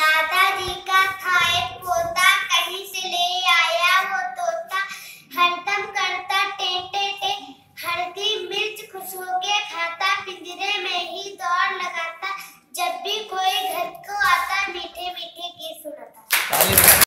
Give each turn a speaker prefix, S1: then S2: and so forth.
S1: दादाजी का था, एक पोता कहीं से ले आया, वो तोता हरदम करता, टेंटे टे हल्दी मिर्च खुश होके खाता, पिंजरे में ही दौड़ लगाता, जब भी कोई घर को आता, मीठे मीठे गीत सुनाता।